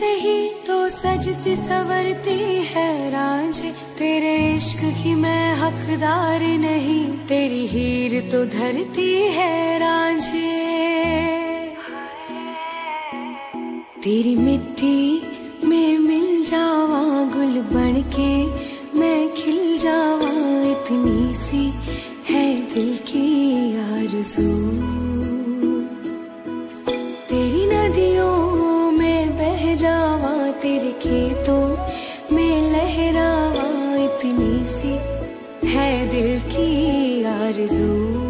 से ही तो सजती सवरती है रांझ। तेरे इश्क की मैं हकदार नहीं। तेरी हीर तो धरती है रांझे। तेरी मिट्टी में मिल जावा गुल बन के मैं खिल जावा इतनी सी है दिल की आरज़ू। दिल की आरज़ू।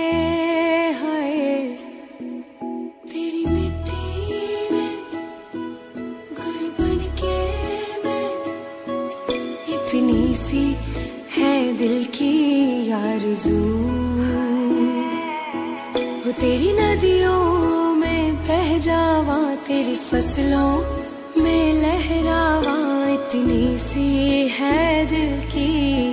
सी है दिल की आरज़ू। वो तेरी नदियों में बह जावा, तेरी फ़सलों में लहरावा, इतनी सी है दिल की